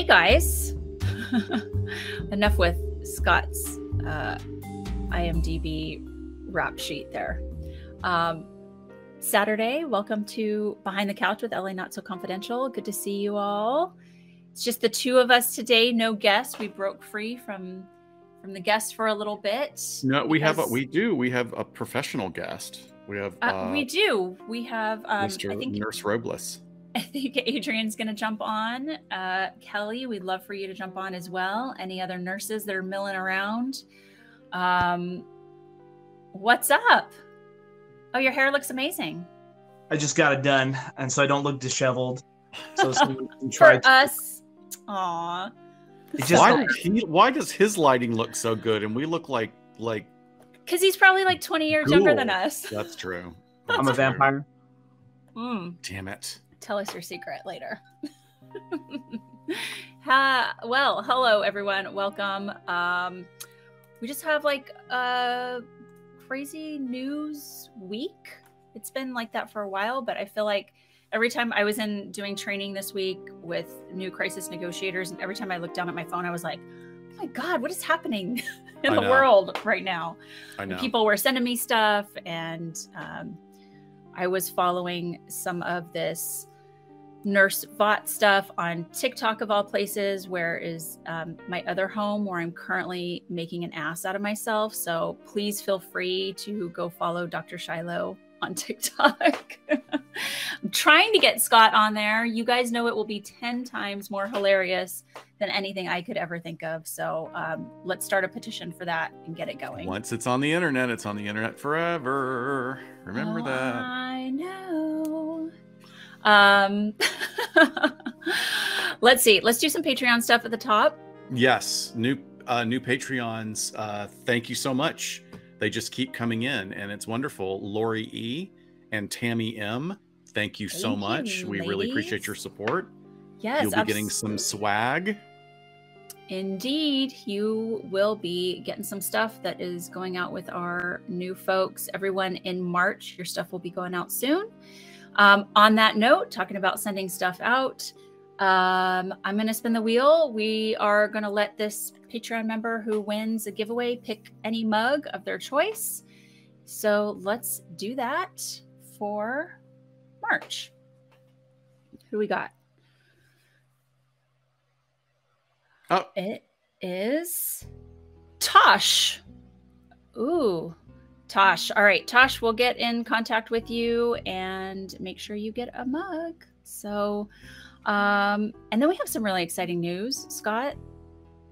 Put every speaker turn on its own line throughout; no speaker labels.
Hey guys. Enough with Scott's uh, IMDb rap sheet there. Um, Saturday, welcome to Behind the Couch with LA Not So Confidential. Good to see you all. It's just the two of us today, no guests. We broke free from from the guests for a little bit.
No, we have a, we do. We have a professional guest. We have
uh,
uh,
we do. We have um,
Mr.
I think
Nurse Robles.
I think Adrian's going to jump on. Uh, Kelly, we'd love for you to jump on as well. Any other nurses that are milling around? Um, what's up? Oh, your hair looks amazing.
I just got it done, and so I don't look disheveled. So
we try for to... us. Aw.
Just why, does he, why does his lighting look so good and we look like like
because he's probably like 20 years cool. younger than us
that's true
that's i'm a vampire
mm.
damn it
tell us your secret later uh, well hello everyone welcome um we just have like a crazy news week it's been like that for a while but i feel like every time I was in doing training this week with new crisis negotiators, and every time I looked down at my phone, I was like, oh my God, what is happening in I the know. world right now?
I know.
people were sending me stuff, and um, I was following some of this nurse Vaught stuff on TikTok of all places, where is um, my other home where I'm currently making an ass out of myself. So please feel free to go follow Dr. Shiloh on TikTok. I'm trying to get Scott on there. You guys know it will be 10 times more hilarious than anything I could ever think of. So um, let's start a petition for that and get it going.
Once it's on the internet, it's on the internet forever. Remember
oh,
that.
I know. Um, let's see. Let's do some Patreon stuff at the top.
Yes, new uh, new Patreons. Uh, thank you so much they just keep coming in and it's wonderful. Lori E and Tammy M, thank you thank so much. You, we really appreciate your support.
Yes.
You'll be absolutely. getting some swag.
Indeed, you will be getting some stuff that is going out with our new folks. Everyone in March, your stuff will be going out soon. Um, on that note, talking about sending stuff out, um, I'm going to spin the wheel. We are going to let this Patreon member who wins a giveaway pick any mug of their choice. So let's do that for March. Who we got?
Oh.
It is Tosh. Ooh, Tosh. All right, Tosh, we'll get in contact with you and make sure you get a mug. So, um, and then we have some really exciting news. Scott,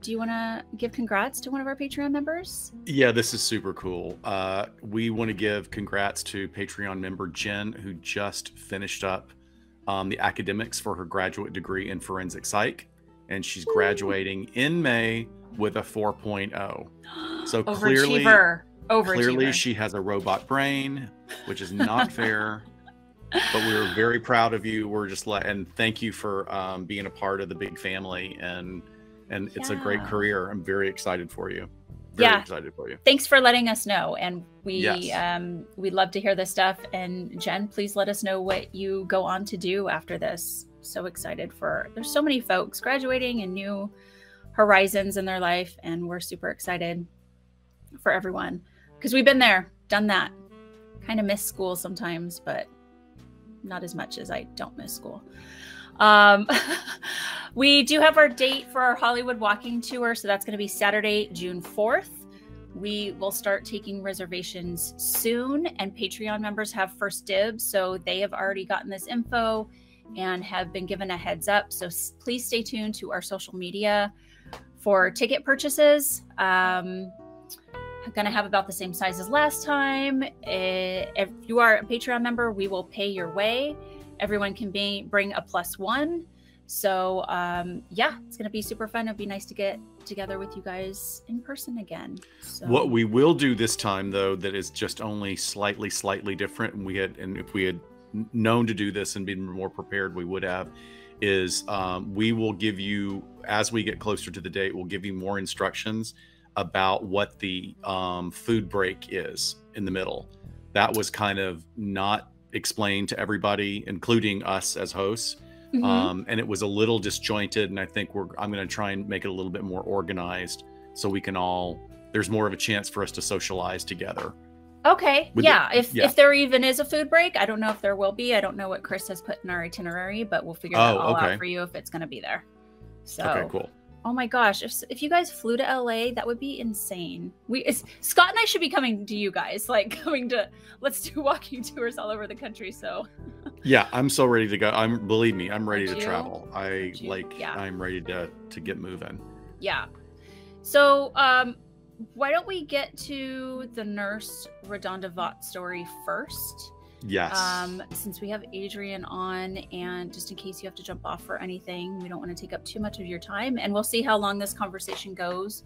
do you want to give congrats to one of our Patreon members?
Yeah, this is super cool. Uh, we want to give congrats to Patreon member Jen, who just finished up um, the academics for her graduate degree in forensic psych, and she's graduating in May with a 4.0. So clearly,
Overachiever.
clearly she has a robot brain, which is not fair but we are very proud of you. We're just let and thank you for um, being a part of the big family and and it's yeah. a great career. I'm very excited for you. Very yeah. excited for you.
Thanks for letting us know. And we yes. um we love to hear this stuff. And Jen, please let us know what you go on to do after this. So excited for there's so many folks graduating and new horizons in their life, and we're super excited for everyone. Because we've been there, done that. Kind of miss school sometimes, but not as much as I don't miss school. Um, we do have our date for our Hollywood walking tour. So that's going to be Saturday, June 4th. We will start taking reservations soon, and Patreon members have first dibs. So they have already gotten this info and have been given a heads up. So please stay tuned to our social media for ticket purchases. Um, going to have about the same size as last time. Eh, if you are a Patreon member, we will pay your way. Everyone can be bring a plus one. So um, yeah, it's going to be super fun. It'd be nice to get together with you guys in person again. So.
What we will do this time, though, that is just only slightly, slightly different, and we had, and if we had known to do this and been more prepared, we would have. Is um, we will give you as we get closer to the date, we'll give you more instructions about what the um, food break is in the middle. That was kind of not explained to everybody, including us as hosts. mm-hmm. um, and it was a little disjointed. And I think we're I'm going to try and make it a little bit more organized so we can all there's more of a chance for us to socialize together.
Okay. With yeah. The, if yeah. if there even is a food break, I don't know if there will be. I don't know what Chris has put in our itinerary, but we'll figure oh, that all okay. out for you if it's going to be there. So.
Okay. Cool.
Oh my gosh! If if you guys flew to LA, that would be insane. We Scott and I should be coming to you guys, like coming to let's do walking tours all over the country. So.
yeah, I'm so ready to go. I'm believe me, I'm ready to travel. I like. Yeah. I'm ready to to get moving.
Yeah. So um, why don't we get to the nurse RaDonda Vaught story first?
Yes.
Um, since we have Adrian on, and just in case you have to jump off for anything, we don't want to take up too much of your time. And we'll see how long this conversation goes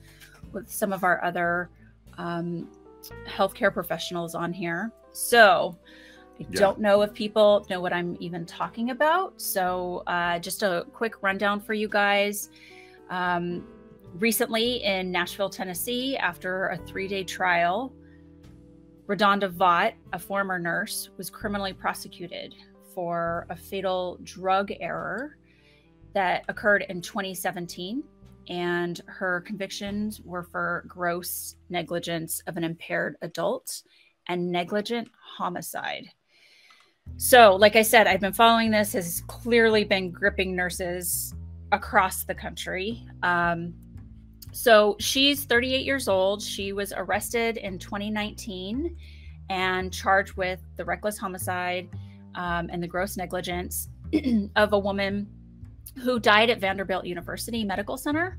with some of our other um, healthcare professionals on here. So I yeah. don't know if people know what I'm even talking about. So uh, just a quick rundown for you guys. Um, recently in Nashville, Tennessee, after a three day trial, RaDonda Vaught, a former nurse, was criminally prosecuted for a fatal drug error that occurred in 2017. And her convictions were for gross negligence of an impaired adult and negligent homicide. So, like I said, I've been following this, has clearly been gripping nurses across the country. Um, so she's 38 years old. She was arrested in 2019 and charged with the reckless homicide um, and the gross negligence of a woman who died at Vanderbilt University Medical Center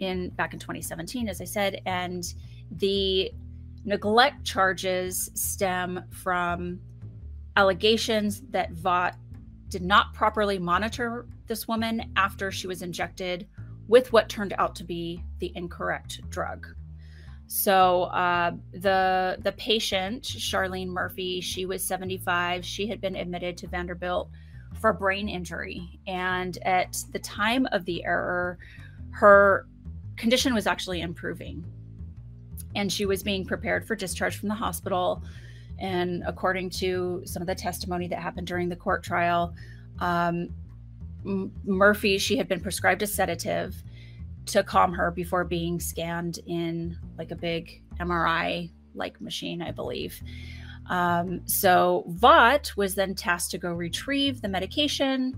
in back in 2017, as I said, and the neglect charges stem from allegations that Vaught did not properly monitor this woman after she was injected with what turned out to be the incorrect drug. So uh, the the patient, Charlene Murphy, she was 75. She had been admitted to Vanderbilt for brain injury, and at the time of the error, her condition was actually improving, and she was being prepared for discharge from the hospital. And according to some of the testimony that happened during the court trial, um, Murphy, she had been prescribed a sedative to calm her before being scanned in like a big MRI like machine, I believe. Um, so Vaught was then tasked to go retrieve the medication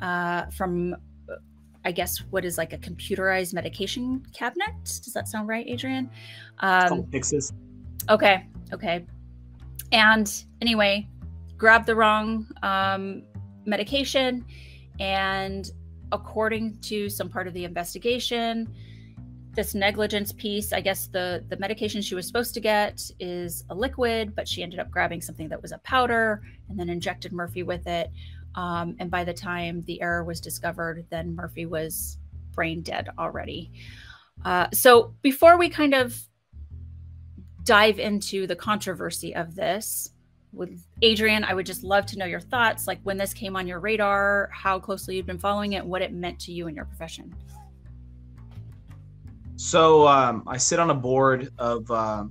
uh, from, I guess, what is like a computerized medication cabinet. Does that sound right, Adrian?
Um.
Okay. Okay. And anyway, grabbed the wrong um, medication and according to some part of the investigation, this negligence piece, I guess the the medication she was supposed to get is a liquid, but she ended up grabbing something that was a powder and then injected Murphy with it. Um, and by the time the error was discovered, then Murphy was brain dead already. Uh, so before we kind of dive into the controversy of this, with Adrian, I would just love to know your thoughts, like when this came on your radar, how closely you've been following it, what it meant to you in your profession.
So um, I sit on a board of uh,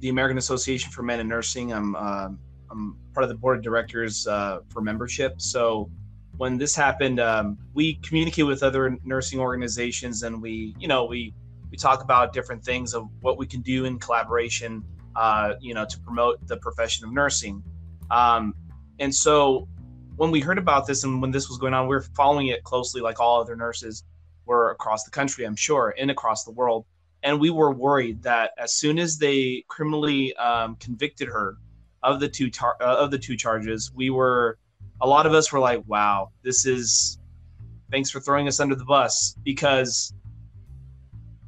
the American Association for Men in Nursing. I'm uh, I'm part of the board of directors uh, for membership. So when this happened, um, we communicate with other nursing organizations, and we you know we we talk about different things of what we can do in collaboration uh, you know, to promote the profession of nursing. Um, and so when we heard about this and when this was going on, we were following it closely, like all other nurses were across the country, I'm sure, and across the world. And we were worried that as soon as they criminally um, convicted her of the two tar- uh, of the two charges, we were a lot of us were like, "Wow, this is thanks for throwing us under the bus," because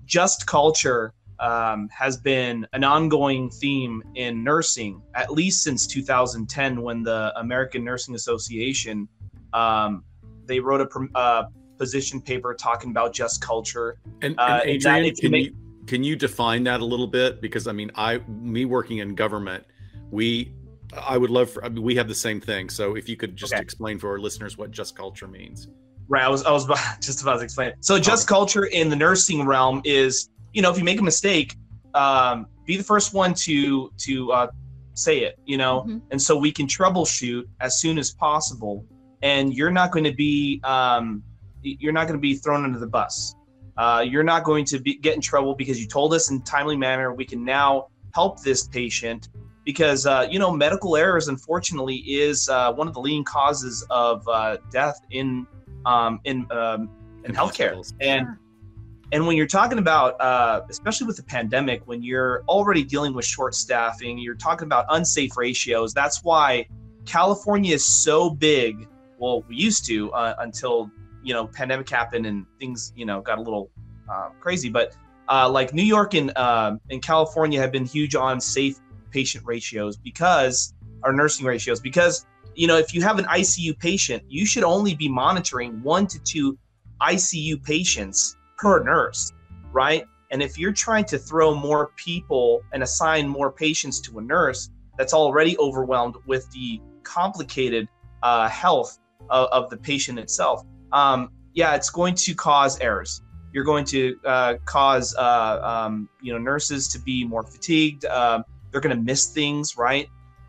just culture um, has been an ongoing theme in nursing, at least since 2010, when the American Nursing Association um, they wrote a uh, position paper talking about just culture.
And, and uh, Adrian, can make- you can you define that a little bit? Because I mean, I me working in government, we I would love for I mean, we have the same thing. So if you could just okay. explain for our listeners what just culture means.
Right, I was I was about, just about to explain it. So just okay. culture in the nursing realm is you know, if you make a mistake, um, be the first one to to uh, say it. You know, mm-hmm. and so we can troubleshoot as soon as possible and you're not going to be um, you're not going to be thrown under the bus. Uh, you're not going to be, get in trouble because you told us in timely manner. We can now help this patient because uh, you know medical errors, unfortunately, is uh, one of the leading causes of uh, death in um, in um, in, in healthcare. Hospitals. And and when you're talking about, uh, especially with the pandemic, when you're already dealing with short staffing, you're talking about unsafe ratios. That's why California is so big. Well, we used to uh, until you know pandemic happened and things you know got a little uh, crazy. But uh, like New York and uh, and California have been huge on safe patient ratios because our nursing ratios because you know if you have an ICU patient, you should only be monitoring one to two ICU patients per nurse, right? And if you're trying to throw more people and assign more patients to a nurse that's already overwhelmed with the complicated uh, health of, of, the patient itself, um, yeah, it's going to cause errors. You're going to uh, cause uh, um, you know nurses to be more fatigued. Um, they're going to miss things, right?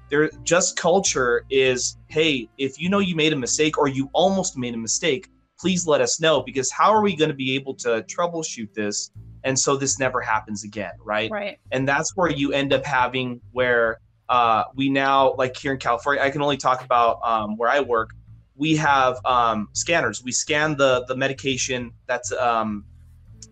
Their just culture is, hey, if you know you made a mistake or you almost made a mistake, please let us know because how are we going to be able to troubleshoot this and so this never happens again right?
Right.
And that's where you end up having where uh, we now like here in california i can only talk about um, where i work. We have um, scanners. We scan the the medication that's um,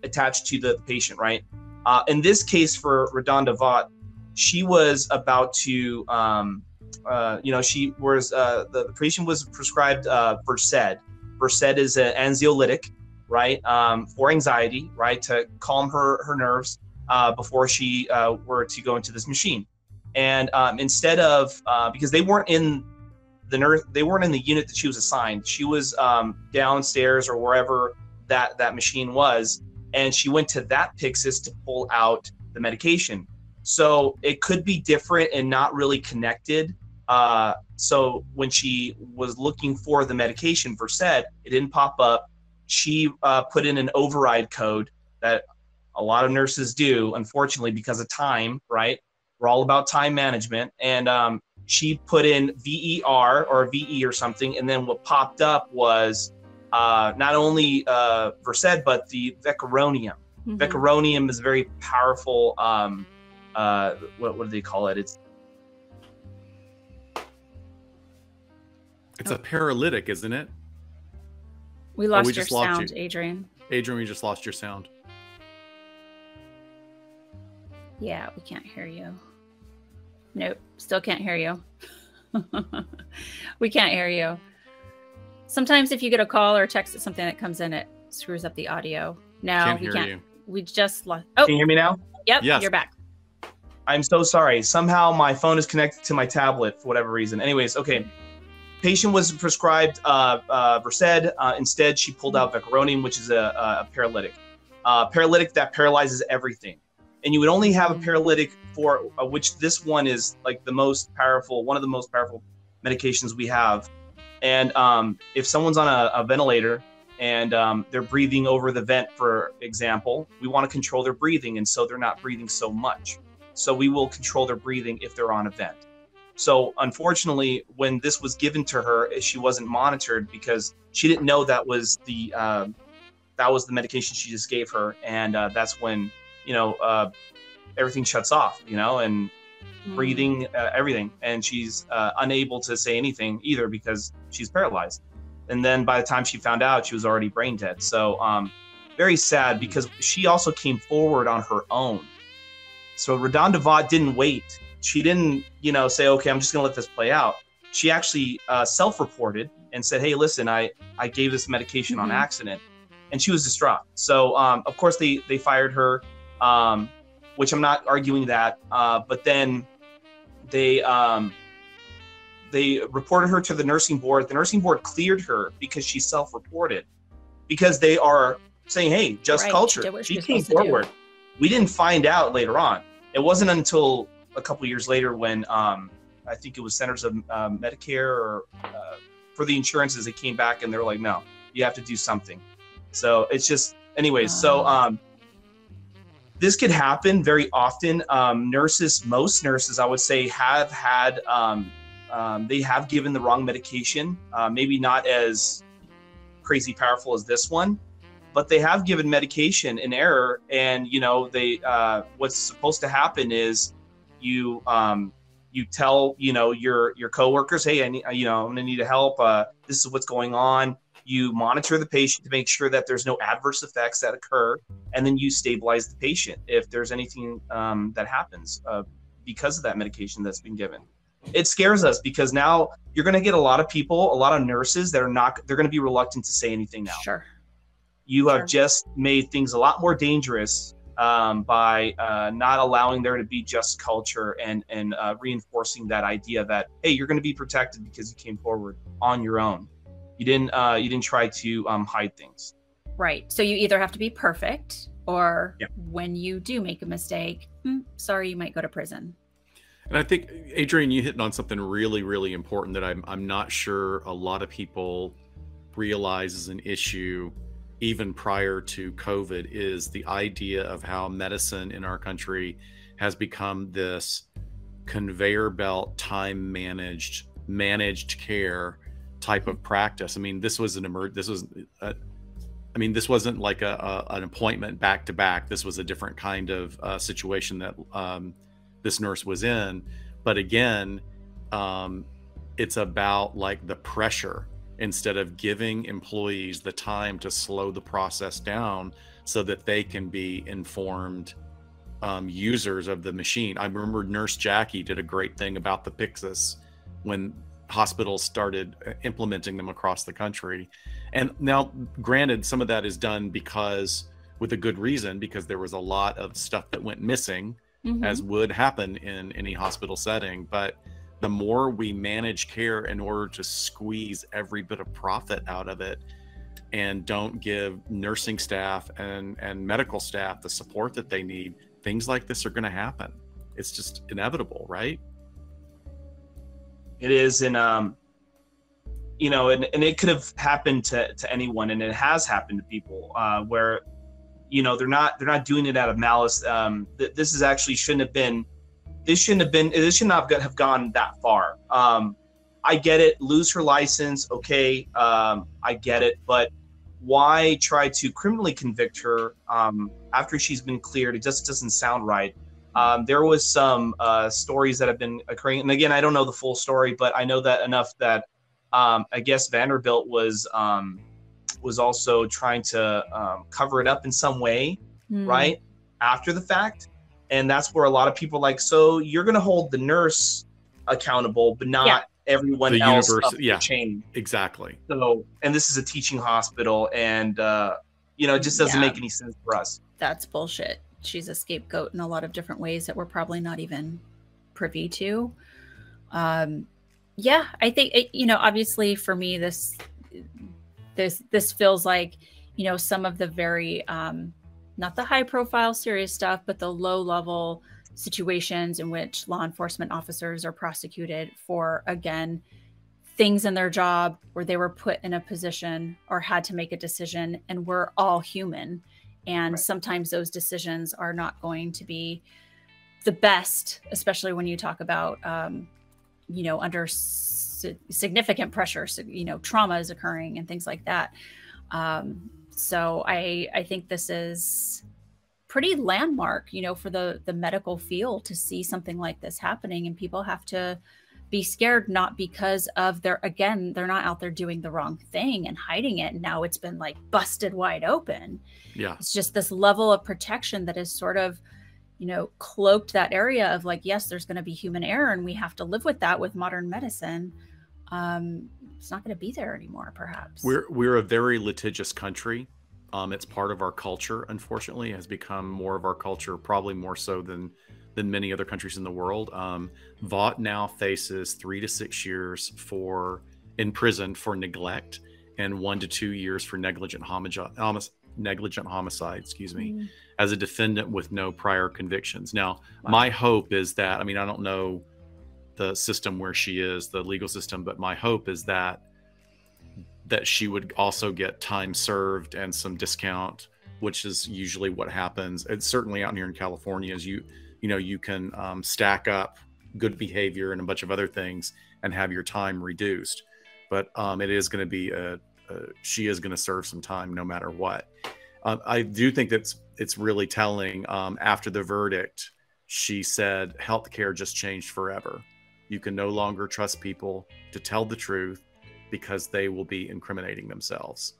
attached to the patient right? Uh, in this case for RaDonda vaught she was about to um, uh, you know she was uh, the, the patient was prescribed uh, versed Versed is an anxiolytic, right, um, for anxiety, right, to calm her her nerves uh, before she uh, were to go into this machine. And um, instead of uh, because they weren't in the nurse, they weren't in the unit that she was assigned. She was um, downstairs or wherever that that machine was, and she went to that Pyxis to pull out the medication. So it could be different and not really connected uh, so when she was looking for the medication Versed, it didn't pop up. She uh, put in an override code that a lot of nurses do, unfortunately, because of time, right? We're all about time management. And um, she put in VER or VE or something. And then what popped up was uh, not only uh, Versed, but the Vecuronium. Mm-hmm. Vecuronium is very powerful. Um, uh, what, what do they call it? It's
It's oh. a paralytic, isn't it?
We lost oh, we your sound, you. Adrian.
Adrian, we just lost your sound.
Yeah, we can't hear you. Nope, still can't hear you. we can't hear you. Sometimes if you get a call or text something that comes in, it screws up the audio. Now can't we can't. You. We just lost.
Oh, can you hear me now?
Oh, yep, yes. you're back.
I'm so sorry. Somehow my phone is connected to my tablet for whatever reason. Anyways, okay patient was prescribed uh, uh, Versed. Uh, instead, she pulled out Vecuronium, which is a, a paralytic. Uh, paralytic that paralyzes everything. And you would only have a paralytic for uh, which this one is like the most powerful, one of the most powerful medications we have. And um, if someone's on a, a ventilator and um, they're breathing over the vent, for example, we want to control their breathing. And so they're not breathing so much. So we will control their breathing if they're on a vent. So unfortunately, when this was given to her, eh, she wasn't monitored because she didn't know that was the uh, that was the medication she just gave her, and uh, that's when you know uh, everything shuts off, you know, and mm. breathing, uh, everything, and she's uh, unable to say anything either because she's paralyzed. And then by the time she found out, she was already brain dead. So um, very sad because she also came forward on her own. So RaDonda Vaught didn't wait she didn't, you know, say, okay, I'm just going to let this play out. She actually uh, self-reported and said, hey, listen, I, I gave this medication mm-hmm. on accident. And she was distraught. So, um, of course, they, they fired her, um, which I'm not arguing that. Uh, but then they, um, they reported her to the nursing board. The nursing board cleared her because she self-reported because they are saying, hey, just right. culture. She, she came forward. We didn't find out later on. It wasn't until a couple years later when um, I think it was Centers of um, Medicare or uh, for the insurances, they came back and they're like, no, you have to do something. So it's just, anyways. So um, this could happen very often. Um, nurses, most nurses, I would say, have had um, um, they have given the wrong medication, uh, maybe not as crazy powerful as this one, but they have given medication in error. And you know, they uh, what's supposed to happen is you um, you tell you know your your coworkers, hey, I need you know I'm gonna need help. Uh, this is what's going on. You monitor the patient to make sure that there's no adverse effects that occur, and then you stabilize the patient if there's anything um, that happens uh, because of that medication that's been given it scares us because now you're going to get a lot of people, a lot of nurses that are not, they're going to be reluctant to say anything now.
Sure.
You have just made things a lot more dangerous um, by uh, not allowing there to be just culture and and uh, reinforcing that idea that hey, you're going to be protected because you came forward on your own. You didn't uh, you didn't try to um, hide things.
Right. So you either have to be perfect, or when you do make a mistake, hmm, sorry, you might go to prison.
And I think, Adrian, you hit on something really, really important that I'm, I'm not sure a lot of people realize is an issue even prior to COVID is the idea of how medicine in our country has become this conveyor belt, time managed, managed care type of practice. I mean, this was an emer- this was a, I mean, this wasn't like a, a, an appointment back to back. This was a different kind of uh, situation that um, this nurse was in. But again, um, it's about like the pressure instead of giving employees the time to slow the process down so that they can be informed um, users of the machine. I remember Nurse Jackie did a great thing about the Pyxis when hospitals started uh, implementing them across the country. And now, granted, some of that is done because with a good reason, because there was a lot of stuff that went missing mm-hmm. as would happen in any hospital setting. But the more we manage care in order to squeeze every bit of profit out of it and don't give nursing staff and, and medical staff the support that they need, things like this are going to happen. It's just inevitable, right?
It is. And, um, you know, and, and it could have happened to, to anyone, and it has happened to people uh, where you know they're not they're not doing it out of malice um th- this is actually shouldn't have been this shouldn't have been this should not have gone that far. Um i get it. Lose her license. Okay. Um i get it. But why try to criminally convict her um after she's been cleared? It just doesn't sound right. Um, there was some uh, stories that have been occurring. And again i don't know the full story but i know that enough that um, i guess vanderbilt was um, was also trying to um, cover it up in some way, mm. right? After the fact. And that's where a lot of people like, so you're going to hold the nurse accountable, but not yeah. everyone the else universe, up yeah, the chain.
Exactly.
So, and this is a teaching hospital, and uh, you know, it just doesn't yeah. make any sense for us.
That's bullshit. She's a scapegoat in a lot of different ways that we're probably not even privy to. Um, yeah, I think it, you know, obviously for me, this this this feels like you know some of the very um, not the high profile serious stuff but the low level situations in which law enforcement officers are prosecuted for again things in their job where they were put in a position or had to make a decision and we're all human and right. sometimes those decisions are not going to be the best especially when you talk about um, you know under significant pressure, so, you know, trauma is occurring and things like that. Um, so I I think this is pretty landmark, you know, for the the medical field to see something like this happening, and people have to be scared not because of their again they're not out there doing the wrong thing and hiding it. And now it's been like busted wide open.
Yeah.
It's just this level of protection that is sort of you know cloaked that area of like yes there's going to be human error and we have to live with that with modern medicine um, it's not going to be there anymore. Perhaps
we're we're a very litigious country. Um, it's part of our culture. Unfortunately, has become more of our culture, probably more so than than many other countries in the world. Um, Vaught now faces three to six years for in prison for neglect and one to two years for negligent homicide. Negligent homicide, excuse me, mm. as a defendant with no prior convictions. Now, wow. my hope is that I mean I don't know the system where she is, the legal system. But my hope is that that she would also get time served and some discount, which is usually what happens. It's certainly out here in California, is you you know you can um, stack up good behavior and a bunch of other things and have your time reduced. But um, it is going to be a, a, she is going to serve some time no matter what. Um, I do think that's it's really telling. Um, after the verdict, she said, "Healthcare just changed forever. You can no longer trust people to tell the truth because they will be incriminating themselves."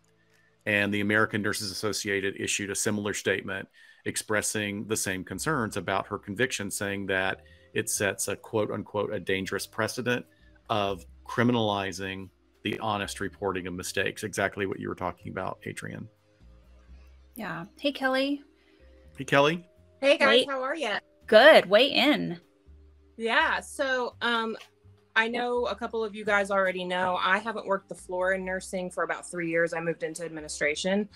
And the American Nurses Associated issued a similar statement expressing the same concerns about her conviction, saying that it sets a quote unquote a dangerous precedent of criminalizing the honest reporting of mistakes. Exactly what you were talking about, Adrian.
Yeah. Hey, Kelly.
Hey, Kelly.
Hey, guys. Wait. How are you?
Good. Way in.
Yeah. So, um, I know a couple of you guys already know I haven't worked the floor in nursing for about three years. I moved into administration.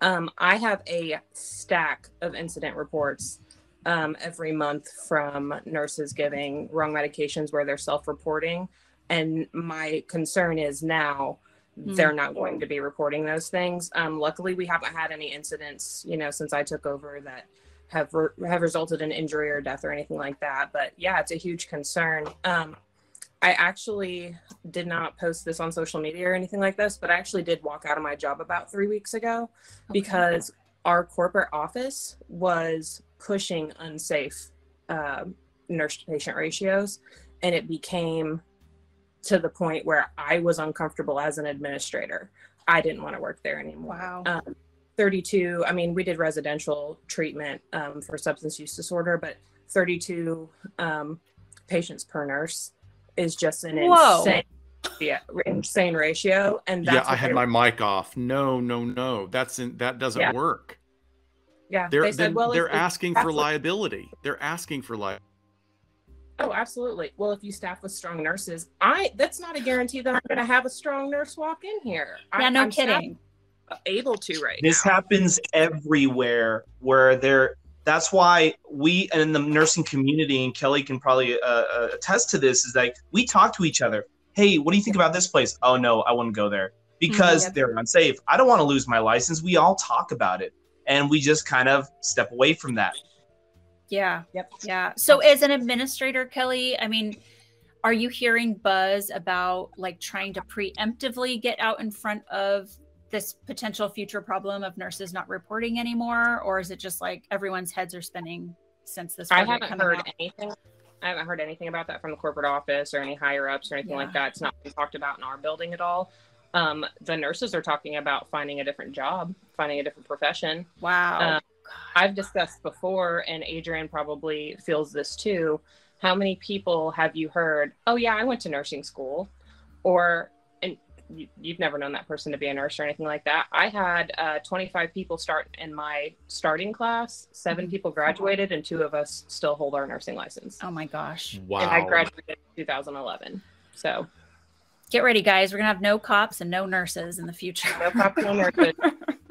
Um, I have a stack of incident reports um, every month from nurses giving wrong medications where they're self reporting. And my concern is now they're not going to be reporting those things. Um, luckily, we haven't had any incidents, you know, since I took over that have re- have resulted in injury or death or anything like that. But yeah, it's a huge concern. Um, I actually did not post this on social media or anything like this, but I actually did walk out of my job about three weeks ago okay. because our corporate office was pushing unsafe uh, nurse to patient ratios. And it became to the point where I was uncomfortable as an administrator. I didn't want to work there anymore.
Wow.
Um, 32, I mean, we did residential treatment um, for substance use disorder, but 32 um, patients per nurse is just an Whoa. insane yeah, insane ratio. And
yeah, I had my mic off. No, no, no. That's in, that doesn't yeah. work.
Yeah,
they're they said, well, they're asking for liability. They're asking for liability.
Oh, absolutely. Well, if you staff with strong nurses, I that's not a guarantee that I'm going to have a strong nurse walk in here.
Yeah,
I,
no I'm kidding.
Able to right.
This
now.
happens everywhere where there that's why we and in the nursing community and kelly can probably uh, uh, attest to this is like we talk to each other. Hey what do you think about this place? Oh no i wouldn't go there because mm-hmm. they're unsafe. I don't want to lose my license. We all talk about it and we just kind of step away from that.
Yeah. Yep. Yeah. So as an administrator kelly i mean are you hearing buzz about like trying to preemptively get out in front of this potential future problem of nurses not reporting anymore, or is it just like everyone's heads are spinning since this?
I haven't heard out? anything. I haven't heard anything about that from the corporate office or any higher ups or anything yeah. like that. It's not been talked about in our building at all. Um, the nurses are talking about finding a different job, finding a different profession.
Wow. Um,
I've discussed before, and Adrian probably feels this too. How many people have you heard? Oh yeah, I went to nursing school, or you, have never known that person to be a nurse or anything like that. I had uh, 25 people start in my starting class. 7 mm-hmm. people graduated, and two of us still hold our nursing license.
Oh my gosh!
Wow!
And I graduated in 2011. So
get ready, guys. We're gonna have no cops and no nurses in the future.
No cops, no nurses.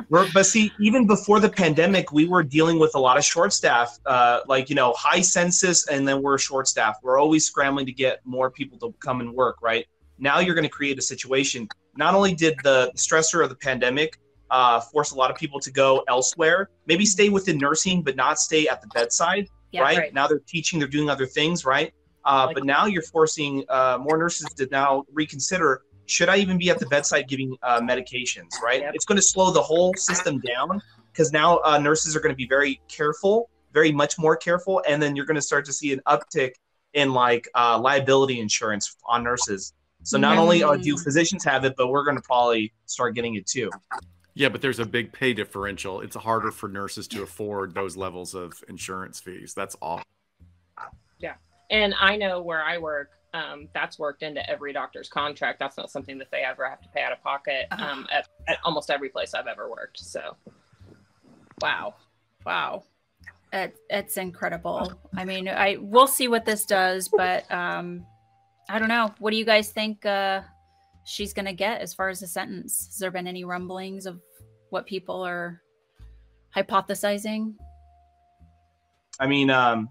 We're, but see, even before the pandemic, we were dealing with a lot of short staff, uh, like you know, high census, and then we're short staff. We're always scrambling to get more people to come and work, right? Now you're going to create a situation. Not only did the stressor of the pandemic uh, force a lot of people to go elsewhere, maybe stay within nursing, but not stay at the bedside, yeah, right? right? Now they're teaching, they're doing other things, right? Uh, like, but now you're forcing uh, more nurses to now reconsider should I even be at the bedside giving uh, medications, right? Yep. It's going to slow the whole system down because now uh, nurses are going to be very careful, very much more careful, and then you're going to start to see an uptick in like uh, liability insurance on nurses. So not only uh, do physicians have it, but we're going to probably start getting it too.
Yeah, but there's a big pay differential. It's harder for nurses to afford those levels of insurance fees. That's all.
Yeah, and I know where I work. Um, that's worked into every doctor's contract. That's not something that they ever have to pay out of pocket um, at, at almost every place I've ever worked. So,
wow, wow, it, it's incredible. I mean, I we'll see what this does, but um, I don't know. What do you guys think uh, she's going to get as far as a sentence? Has there been any rumblings of what people are hypothesizing?
I mean, um,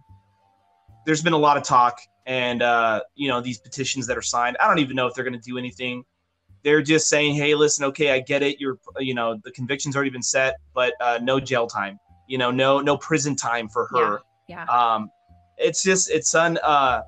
there's been a lot of talk, and uh, you know these petitions that are signed. I don't even know if they're going to do anything. They're just saying, "Hey, listen, okay, I get it. You're, you know, the conviction's already been set, but uh, no jail time. You know, no no prison time for her.
Yeah.
yeah. Um, it's just it's un. Uh,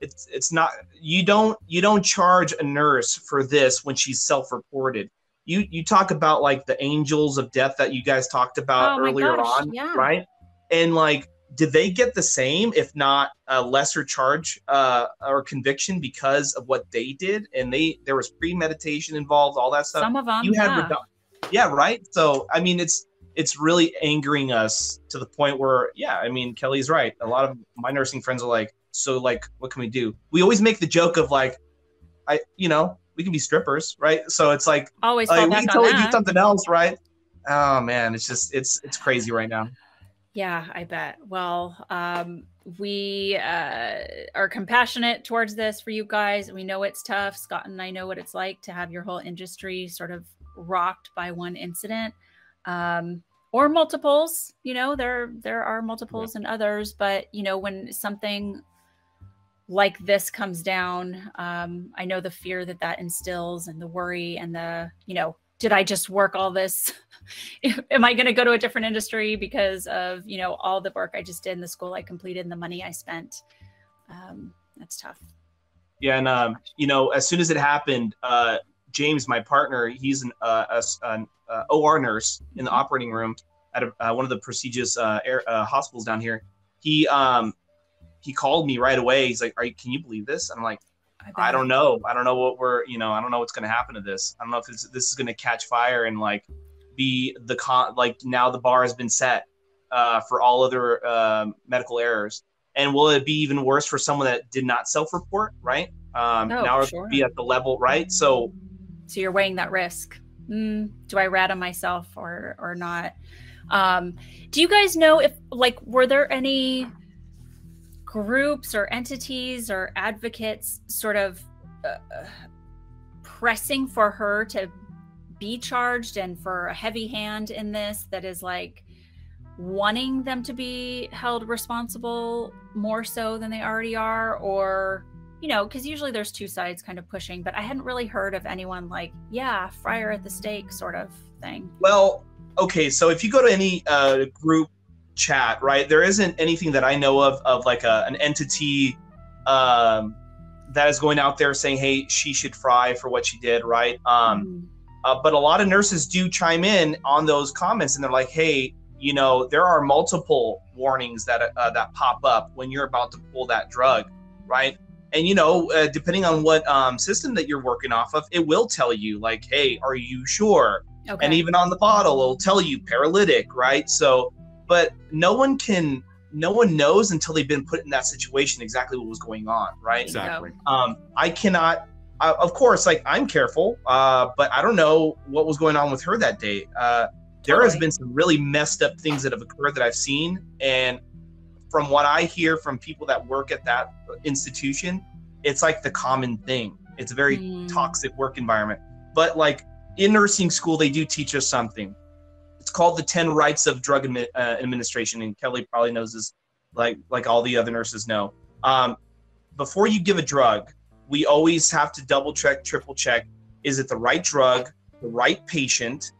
it's it's not you don't you don't charge a nurse for this when she's self-reported. You you talk about like the angels of death that you guys talked about
Oh
earlier
gosh,
on
yeah.
right? And like did they get the same if not a lesser charge uh or conviction because of what they did? And they there was premeditation involved all that stuff.
Some of them,
you had
yeah.
redu- yeah right? So i mean it's it's really angering us to the point where yeah i mean kelly's right. A lot of my nursing friends are like so like what can we do we always make the joke of like i you know we can be strippers right so it's like,
always
like we can totally do something else right oh man it's just it's it's crazy right now
Yeah, I bet. Well, um, we uh, are compassionate towards this for you guys. We know it's tough. Scott and I know what it's like to have your whole industry sort of rocked by one incident um, or multiples. You know, there there are multiples and others, but you know, when something like this comes down, um, I know the fear that that instills and the worry and the you know, did I just work all this? am I going to go to a different industry because of you know all the work I just did in the school I completed and the money I spent? Um, that's tough.
Yeah, and um, you know, as soon as it happened, uh, James, my partner, he's an, uh, a an uh, OR nurse in the operating room at a, uh, one of the prestigious uh, air, uh, hospitals down here. He um, he called me right away. He's like, "Are you? Can you believe this?" I'm like, "I don't know. I don't know what we're. You know, I don't know what's going to happen to this. I don't know if this, this is going to catch fire and like be the con. Like now the bar has been set uh, for all other um medical errors." And will it be even worse for someone that did not self-report, right? Um,
Oh,
now
sure.
be at the level, right? So
So you're weighing that risk. Mm, do I rat on myself or or not? Um, do you guys know if like were there any groups or entities or advocates sort of uh, pressing for her to be charged and for a heavy hand in this that is like wanting them to be held responsible more so than they already are or you know because usually there's two sides kind of pushing but i hadn't really heard of anyone like yeah fryer at the stake sort of thing.
Well, okay, so if you go to any uh, group chat, right, there isn't anything that I know of of like a, an entity um, that is going out there saying, "Hey, she should fry for what she did," right? Um,
Mm,
uh, but a lot of nurses do chime in on those comments, and they're like, "Hey, you know, there are multiple warnings that uh, that pop up when you're about to pull that drug, right?" And you know, uh, depending on what um, system that you're working off of, it will tell you, like, "Hey, are you sure?"
okay
and even on the bottle it'll tell you paralytic right so but no one can no one knows until they've been put in that situation exactly what was going on right
Exactly.
um i cannot uh, of course like i'm careful uh but i don't know what was going on with her that day uh there has been some really messed up things that have occurred that i've seen and from what i hear from people that work at that institution it's like the common thing it's a very
Mm,
toxic work environment. But like in nursing school, they do teach us something. It's called the Ten Rights of Drug Admi- uh, Administration, and Kelly probably knows this, like like all the other nurses know. Um, before you give a drug, we always have to double check, triple check: is it the right drug, the right patient,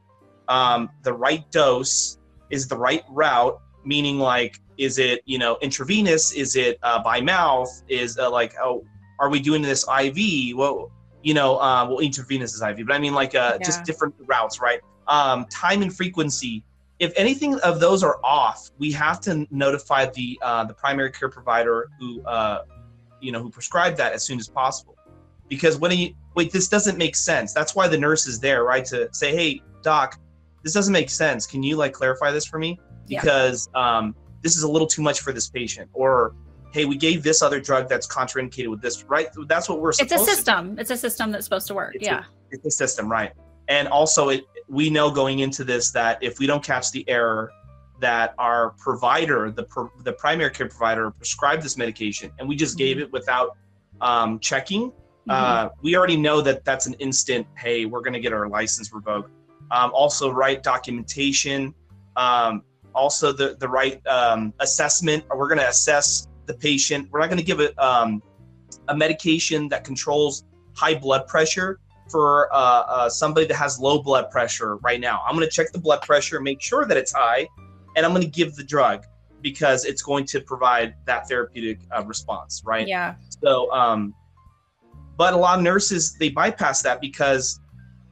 um, the right dose, is the right route? Meaning, like, is it you know intravenous? Is it uh, by mouth? Is uh, like oh are we doing this IV? Well, you know, uh, well, intravenous is IV, but I mean like uh,
Yeah.
just different routes, right? Um, time and frequency. If anything of those are off, we have to notify the uh, the primary care provider who uh, you know who prescribed that as soon as possible. Because when you wait, this doesn't make sense. That's why the nurse is there, right? To say, hey, doc, this doesn't make sense. Can you like clarify this for me?
Yeah.
Because um, this is a little too much for this patient, or hey, we gave this other drug that's contraindicated with this, right? That's what we're supposed
it's a system it's a system that's supposed to work
It's
yeah
It's a system, right? And also, it we know going into this that if we don't catch the error, that our provider, the pro, the primary care provider, prescribed this medication, and we just gave it without um, checking.
Mhm.
Uh, we already know that that's an instant. Hey, we're going to get our license revoked. Um, also, right documentation. Um, also, the the right um, assessment. We're going to assess the patient. We're not going to give it um, a medication that controls high blood pressure for uh, uh, somebody that has low blood pressure right now. I'm going to check the blood pressure, make sure that it's high, and I'm going to give the drug. because it's going to provide that therapeutic uh, response, right?
Yeah.
So, um, but a lot of nurses they bypass that because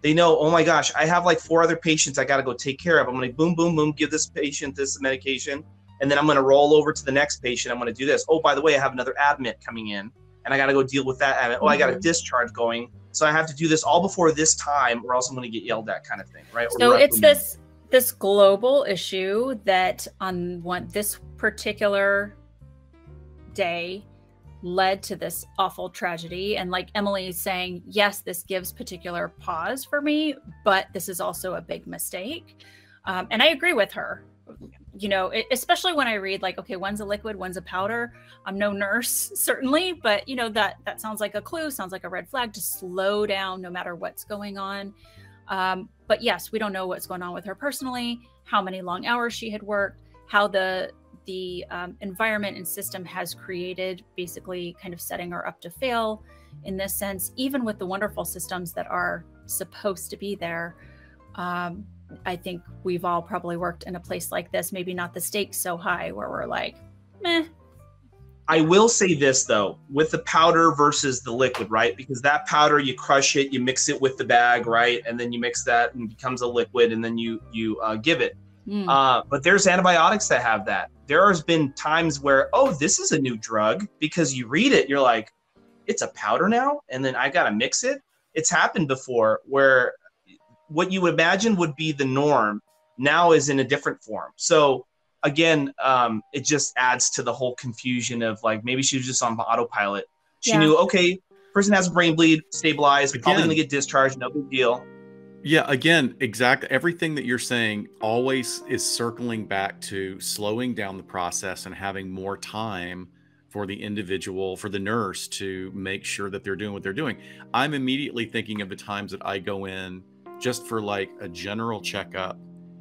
they know, oh my gosh, I have like four other patients I got to go take care of. I'm going to boom, boom, boom, give this patient this medication, and then I'm going to roll over to the next patient. I'm going to do this. Oh, by the way, I have another admit coming in, and I got to go deal with that admit. Oh, mm-hmm. I got a mm-hmm. discharge going, so I have to do this all before this time, or else I'm going to get yelled at, kind of thing, right?
So it's this this global issue that on one this particular day led to this awful tragedy. And like emily is saying yes this gives particular pause for me but this is also a big mistake. Um, and i agree with her you know it, especially when i read like okay one's a liquid one's a powder i'm no nurse certainly but you know that that sounds like a clue sounds like a red flag to slow down no matter what's going on um, but yes, we don't know what's going on with her personally, how many long hours she had worked, how the the um, environment and system has created basically kind of setting her up to fail in this sense, even with the wonderful systems that are supposed to be there. Um, I think we've all probably worked in a place like this, maybe not the stakes so high where we're like, meh,
I will say this though, with the powder versus the liquid, right? Because that powder, you crush it, you mix it with the bag, right, and then you mix that and it becomes a liquid, and then you you uh, give it. Mm. Uh, but there's antibiotics that have that. There has been times where, oh, this is a new drug because you read it, you're like, it's a powder now, and then I gotta mix it. It's happened before where what you imagine would be the norm now is in a different form. So again, um, it just adds to the whole confusion of like maybe she was just on autopilot. She yeah. knew, okay, person has a brain bleed, stabilized, again, probably gonna get discharged, no big deal.
Yeah, again, exactly everything that you're saying always is circling back to slowing down the process and having more time for the individual, for the nurse to make sure that they're doing what they're doing. I'm immediately thinking of the times that I go in just for like a general checkup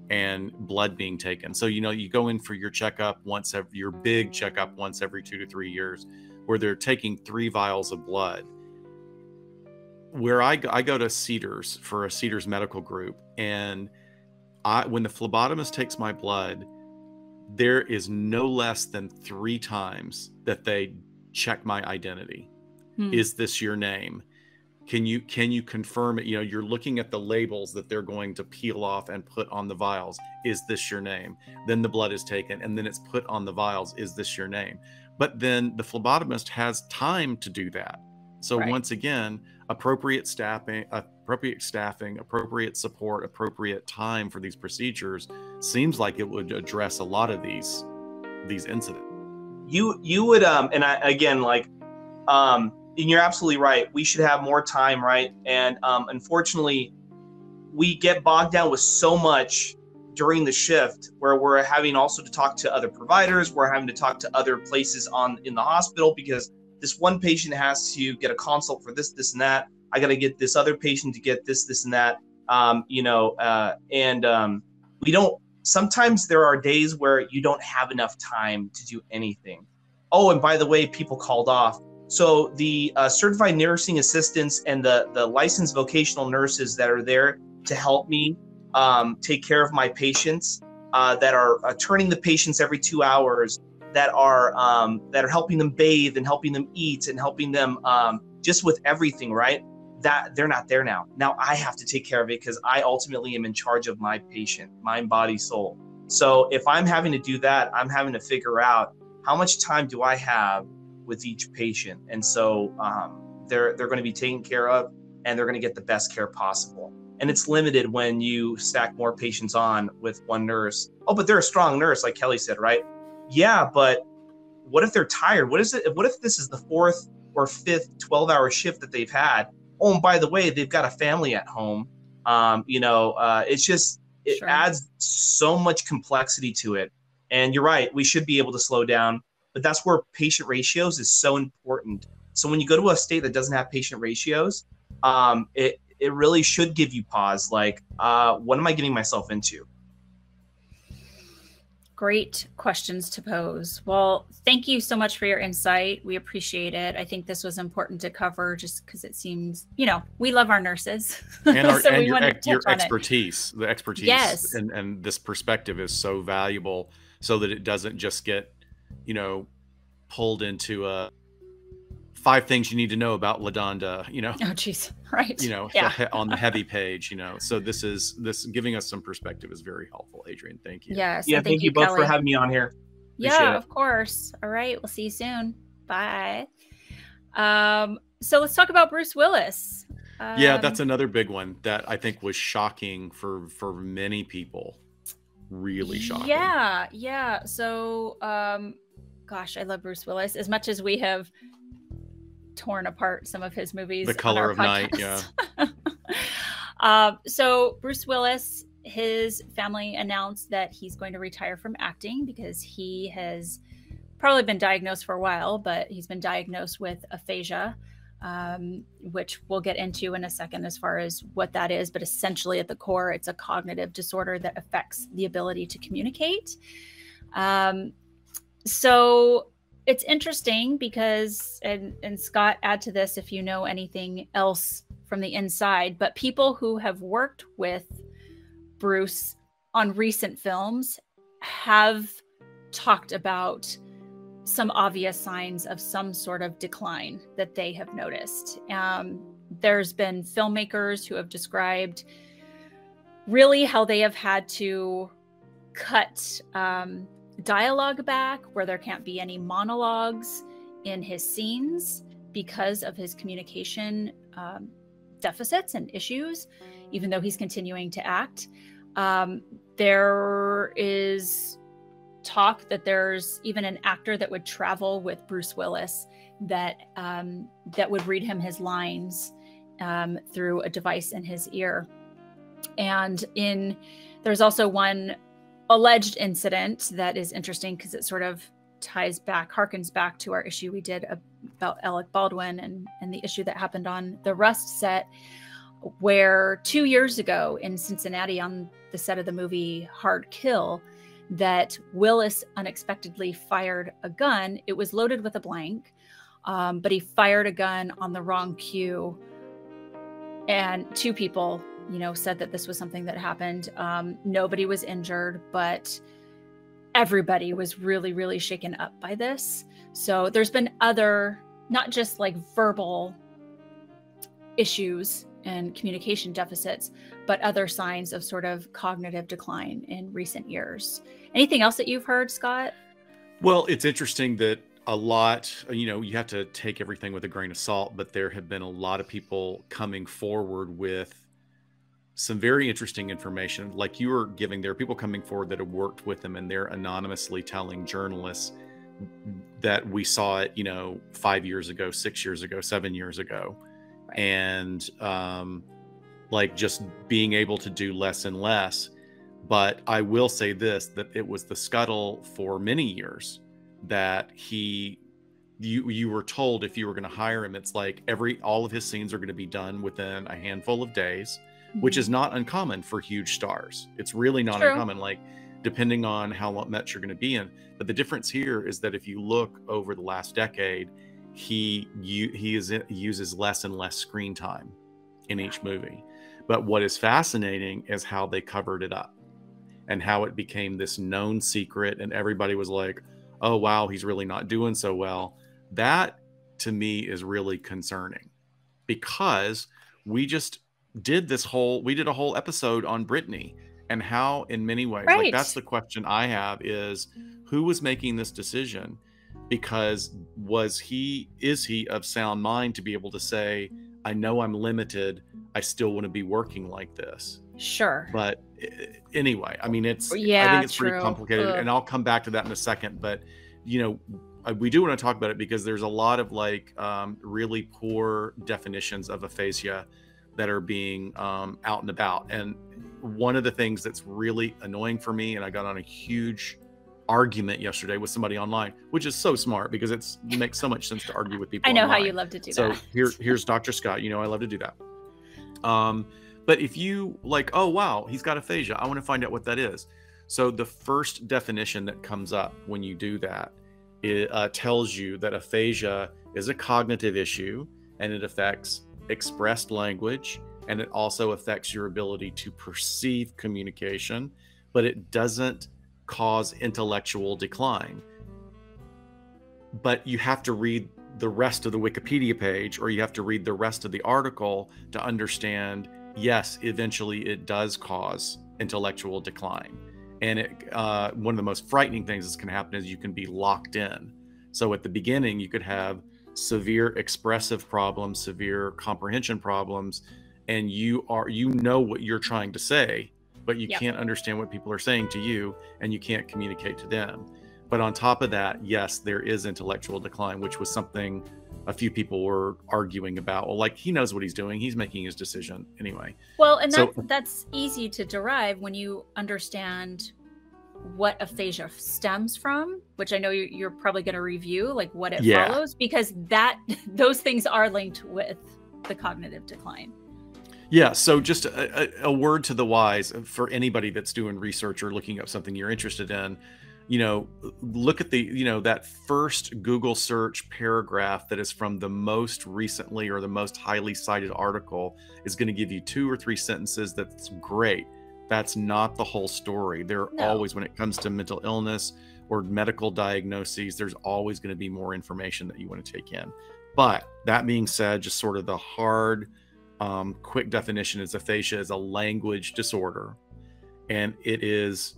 and blood being taken. So, you know, you go in for your checkup once every your big checkup once every two to three years, where they're taking three vials of blood. Where I go, I go to Cedars for a Cedars medical group, and I when the phlebotomist takes my blood, there is no less than three times that they check my identity. Hmm. Is this your name? Can you can you confirm it? You know you're looking at the labels that they're going to peel off and put on the vials. Is this your name? Then the blood is taken and then it's put on the vials. Is this your name? But then the phlebotomist has time to do that. So right. once again appropriate staffing appropriate staffing appropriate support appropriate time for these procedures seems like it would address a lot of these these incidents.
You you would um and i again like um and you're absolutely right. We should have more time, right? And um, unfortunately, we get bogged down with so much during the shift where we're having also to talk to other providers, we're having to talk to other places on in the hospital because this one patient has to get a consult for this, this, and that. I got to get this other patient to get this, this, and that. Um, you know, uh, and um, we don't. Sometimes there are days where you don't have enough time to do anything. Oh, and by the way, people called off so the uh, certified nursing assistants and the the licensed vocational nurses that are there to help me um, take care of my patients, uh, that are uh, turning the patients every two hours, that are um, that are helping them bathe and helping them eat and helping them um, just with everything, right? That they're not there now. Now I have to take care of it because I ultimately am in charge of my patient, mind, body, soul. So if I'm having to do that, I'm having to figure out how much time do I have with each patient, and so um, they're they're going to be taken care of, and they're going to get the best care possible. And it's limited when you stack more patients on with one nurse. Oh, but they're a strong nurse, like Kelly said, right? Yeah, but what if they're tired? What is it? What if this is the fourth or fifth 12 hour shift that they've had? Oh, and by the way, they've got a family at home. Um, you know, uh, it's just, it sure. adds so much complexity to it. And you're right, we should be able to slow down but that's where patient ratios is so important. So when you go to a state that doesn't have patient ratios, um, it it really should give you pause. Like, uh, what am I getting myself into?
Great questions to pose. Well, thank you so much for your insight. We appreciate it. I think this was important to cover just because it seems, you know, we love our nurses.
And, our, so and your, ex, your expertise, it. the expertise yes. and, and this perspective is so valuable so that it doesn't just get, you know, pulled into a five things you need to know about RaDonda, you know.
Oh jeez. Right.
You know, yeah. the, on the heavy page, you know. So this is this giving us some perspective is very helpful, Adrian. Thank you.
Yes.
Yeah, thank, thank you, both Kelly. for having me on here.
Appreciate yeah, it. of course. All right. We'll see you soon. Bye. Um, so let's talk about Bruce Willis.
Um, yeah, that's another big one that I think was shocking for for many people. Really shocking.
Yeah, yeah. So um gosh, I love Bruce Willis as much as we have torn apart some of his movies.
The Color of podcast. Night, yeah.
uh, so Bruce Willis, his family announced that he's going to retire from acting because he has probably been diagnosed for a while, but he's been diagnosed with aphasia. Um, which we'll get into in a second as far as what that is. But essentially, at the core, it's a cognitive disorder that affects the ability to communicate. Um, so it's interesting because and and Scott add to this if you know anything else from the inside, but people who have worked with Bruce on recent films have talked about some obvious signs of some sort of decline that they have noticed. Um, there's been filmmakers who have described really how they have had to cut um, dialogue back, where there can't be any monologues in his scenes because of his communication um, deficits and issues, even though he's continuing to act. Um, there is talk that there's even an actor that would travel with Bruce Willis that um, that would read him his lines um, through a device in his ear. And in there's also one alleged incident that is interesting because it sort of ties back, harkens back to our issue we did about Alec Baldwin and, and the issue that happened on the Rust set, where two years ago in Cincinnati on the set of the movie Hard Kill, that Willis unexpectedly fired a gun. It was loaded with a blank, um, but he fired a gun on the wrong cue, and two people you know, said that this was something that happened. Um, nobody was injured, but everybody was really, really shaken up by this. So there's been other, not just like verbal issues and communication deficits, but other signs of sort of cognitive decline in recent years. Anything else that you've heard, Scott?
Well, it's interesting that a lot, you know, you have to take everything with a grain of salt, but there have been a lot of people coming forward with some very interesting information like you were giving there are people coming forward that have worked with them and they're anonymously telling journalists that we saw it you know five years ago six years ago seven years ago. Right. and um like just being able to do less and less. But i will say this that it was the scuttle for many years that he you you were told if you were going to hire him it's like every all of his scenes are going to be done within a handful of days which is mm-hmm. not uncommon for huge stars. It's really not True. uncommon. Like depending on how much you're going to be in. But the difference here is that if you look over the last decade, he you, he is uses less and less screen time in each movie. But what is fascinating is how they covered it up and how it became this known secret and everybody was like, "Oh wow, he's really not doing so well." That to me is really concerning because we just did this whole we did a whole episode on Britney and how in many ways right. like that's the question I have is who was making this decision because was he is he of sound mind to be able to say I know I'm limited I still want to be working like this
sure
but anyway I mean it's yeah I think it's true. pretty complicated Ugh. and I'll come back to that in a second but you know we do want to talk about it because there's a lot of like um, really poor definitions of aphasia that are being um, out and about. And one of the things that's really annoying for me, and I got on a huge argument yesterday with somebody online, which is so smart because it's it makes so much sense to argue with people.
I know
online.
how you love to do
so
that.
So here, here's Dr. Scott. You know, I love to do that. Um, but if you like, oh wow, he's got aphasia. I want to find out what that is. So the first definition that comes up when you do that it uh, tells you that aphasia is a cognitive issue and it affects expressed language and it also affects your ability to perceive communication, but it doesn't cause intellectual decline. But you have to read the rest of the Wikipedia page or you have to read the rest of the article to understand yes, eventually it does cause intellectual decline. And it, uh, one of the most frightening things that can happen is you can be locked in. So at the beginning, you could have severe expressive problems, severe comprehension problems, and you are you know what you're trying to say, but you yep. can't understand what people are saying to you, and you can't communicate to them. But on top of that, yes, there is intellectual decline, which was something a few people were arguing about. Well, like he knows what he's doing; he's making his decision anyway.
Well, and so, that, that's easy to derive when you understand what aphasia stems from, which I know you're, you're probably going to review, like what it yeah. follows, because that those things are linked with the cognitive decline.
Yeah. So just a, a, word to the wise for anybody that's doing research or looking up something you're interested in you know, look at the, you know, that first Google search paragraph that is from the most recently or the most highly cited article is going to give you two or three sentences that's great. That's not the whole story. There no. always, when it comes to mental illness or medical diagnoses, there's always going to be more information that you want to take in. But that being said, just sort of the hard, um, quick definition is aphasia is a language disorder, and it is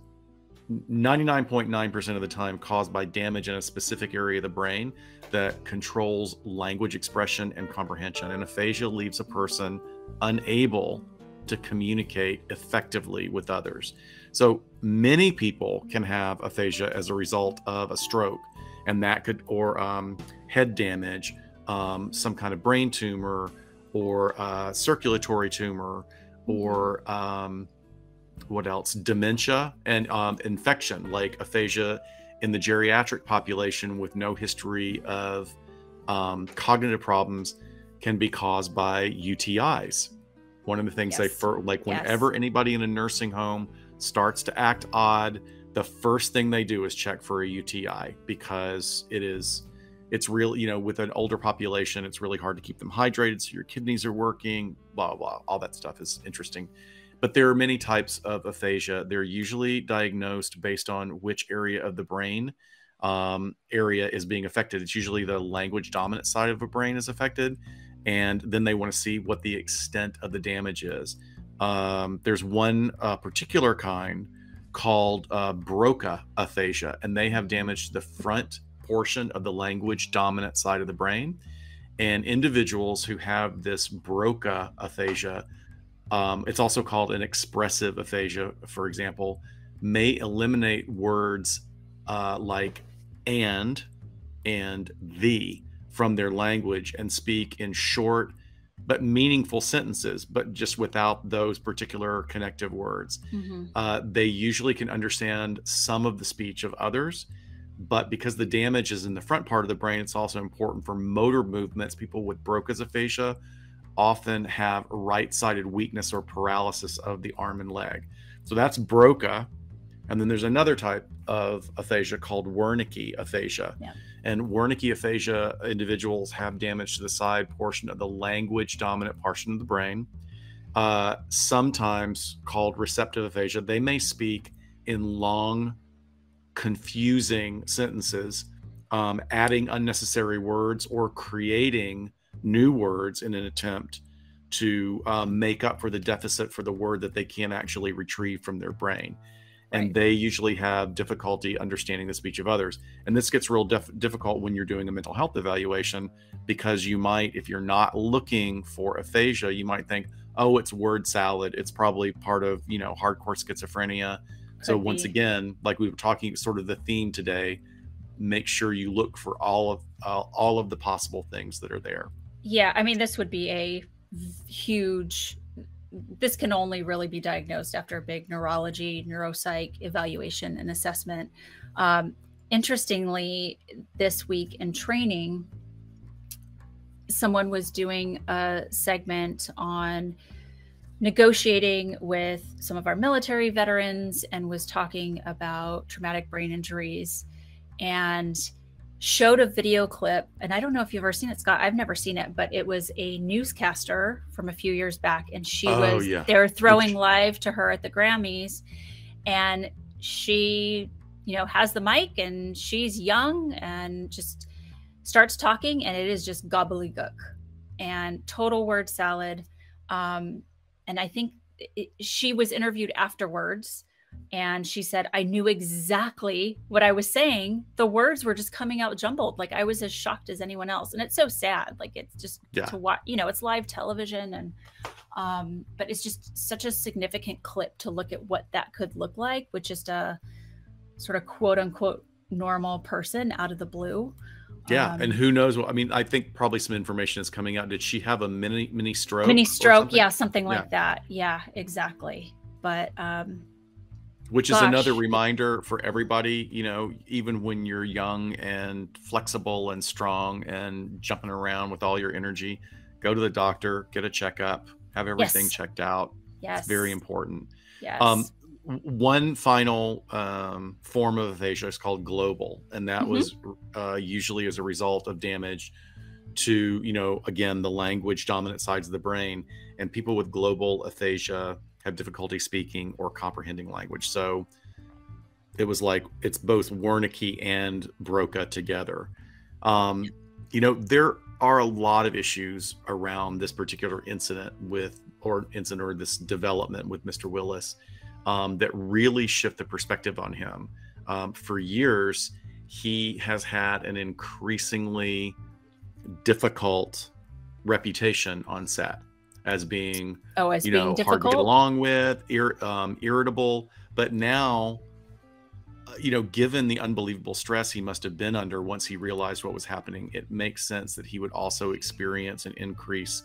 99.9% of the time caused by damage in a specific area of the brain that controls language expression and comprehension. And aphasia leaves a person unable to communicate effectively with others. So many people can have aphasia as a result of a stroke, and that could, or um, head damage, um, some kind of brain tumor, or uh, circulatory tumor, or um, what else? Dementia and um, infection, like aphasia in the geriatric population with no history of um, cognitive problems, can be caused by UTIs. One of the things yes. they, for, like, whenever yes. anybody in a nursing home starts to act odd, the first thing they do is check for a UTI because it is it's real you know with an older population it's really hard to keep them hydrated so your kidneys are working blah blah all that stuff is interesting but there are many types of aphasia. They're usually diagnosed based on which area of the brain um, area is being affected. It's usually the language dominant side of a brain is affected. And then they want to see what the extent of the damage is. Um, there's one uh, particular kind called uh, Broca aphasia, and they have damaged the front portion of the language dominant side of the brain. And individuals who have this Broca aphasia um, it's also called an expressive aphasia, for example, may eliminate words uh, like and and the from their language and speak in short but meaningful sentences, but just without those particular connective words. Mm-hmm. Uh, they usually can understand some of the speech of others, but because the damage is in the front part of the brain, it's also important for motor movements. People with Broca's aphasia often have right sided weakness or paralysis of the arm and leg. So that's Broca. And then there's another type of aphasia called Wernicke aphasia. Yeah. And Wernicke aphasia individuals have damage to the side portion of the language dominant portion of the brain, uh, sometimes called receptive aphasia. They may speak in long, confusing sentences, um, adding unnecessary words or creating new words in an attempt to um, make up for the deficit for the word that they can't actually retrieve from their brain. And right. they usually have difficulty understanding the speech of others. And this gets real difficult when you're doing a mental health evaluation because you might, if you're not looking for aphasia, you might think, oh, it's word salad. It's probably part of, you know, hardcore schizophrenia. Could so, be. once again, like we were talking, sort of the theme today, make sure you look for all of uh, all of the possible things that are there.
Yeah, I mean, this would be a huge. This can only really be diagnosed after a big neurology, neuropsych evaluation and assessment. Um, interestingly, this week in training, someone was doing a segment on negotiating with some of our military veterans and was talking about traumatic brain injuries and showed a video clip and i don't know if you've ever seen it scott i've never seen it but it was a newscaster from a few years back and she oh, was yeah. they're throwing live to her at the grammys and she you know has the mic and she's young and just starts talking and it is just gobbledygook and total word salad um, and i think it, she was interviewed afterwards and she said i knew exactly what i was saying the words were just coming out jumbled like i was as shocked as anyone else and it's so sad like it's just yeah. to watch you know it's live television and um but it's just such a significant clip to look at what that could look like with just a sort of quote unquote normal person out of the blue
yeah, um, and who knows what I mean. I think probably some information is coming out. Did she have a mini mini stroke?
Mini stroke, something? yeah, something like yeah. that. Yeah, exactly. But um
which Gosh. is another reminder for everybody you know even when you're young and flexible and strong and jumping around with all your energy go to the doctor get a checkup have everything yes. checked out
yes
it's very important
yes um
one final um, form of aphasia is called global and that mm-hmm. was uh, usually as a result of damage to you know again the language dominant sides of the brain and people with global aphasia have difficulty speaking or comprehending language. So it was like it's both Wernicke and Broca together. Um, you know, there are a lot of issues around this particular incident with, or incident or this development with Mr. Willis um, that really shift the perspective on him. Um, for years, he has had an increasingly difficult reputation on set as being
oh as you know difficult?
hard to get along with, ir- um, irritable. But now, uh, you know, given the unbelievable stress he must have been under once he realized what was happening, it makes sense that he would also experience an increase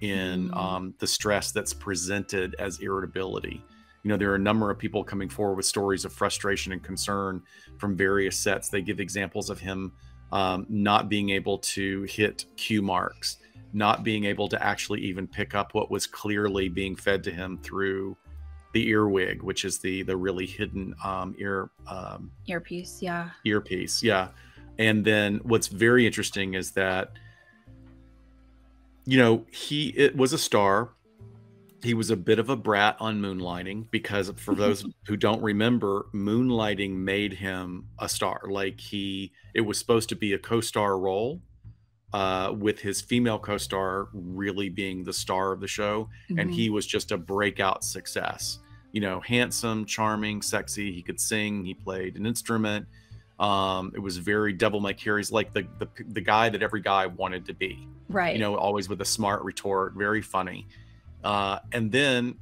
in mm. um, the stress that's presented as irritability. You know, there are a number of people coming forward with stories of frustration and concern from various sets. They give examples of him um, not being able to hit cue marks not being able to actually even pick up what was clearly being fed to him through the earwig, which is the the really hidden um, ear um,
earpiece. Yeah.
Earpiece. Yeah. And then what's very interesting is that you know he it was a star. He was a bit of a brat on moonlighting because for those who don't remember, moonlighting made him a star. Like he, it was supposed to be a co-star role uh, with his female co-star really being the star of the show, mm-hmm. and he was just a breakout success. You know, handsome, charming, sexy. He could sing. He played an instrument. Um, it was very Devil May Cry. He's like the, the the guy that every guy wanted to be.
Right.
You know, always with a smart retort, very funny. Uh, and then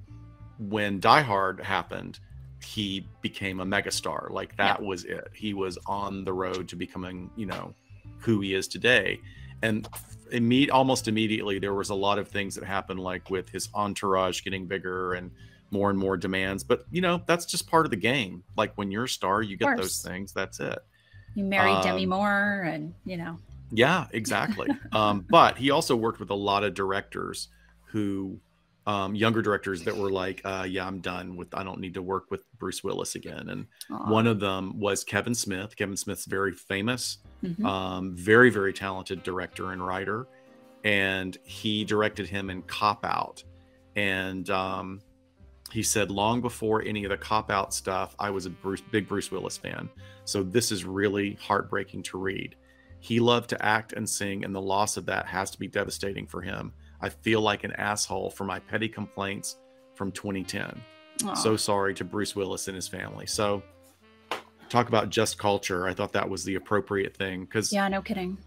when Die Hard happened, he became a megastar. Like that was it. He was on the road to becoming, you know, who he is today and imme- almost immediately there was a lot of things that happened like with his entourage getting bigger and more and more demands. But you know that's just part of the game. Like when you're a star you get those things. That's it.
You marry um, demi moore and you know.
Yeah exactly. Um, but he also worked with a lot of directors who um, younger directors that were like uh, yeah i'm done with i don't need to work with bruce willis again and Aww. one of them was kevin smith kevin smith's very famous Mm-hmm. Um, very, very talented director and writer. And he directed him in Cop Out. And um, he said, long before any of the Cop Out stuff, I was a Bruce, big Bruce Willis fan. So this is really heartbreaking to read. He loved to act and sing, and the loss of that has to be devastating for him. I feel like an asshole for my petty complaints from 2010. Aww. So sorry to Bruce Willis and his family. So talk about just culture. I thought that was the appropriate thing because
yeah, no kidding.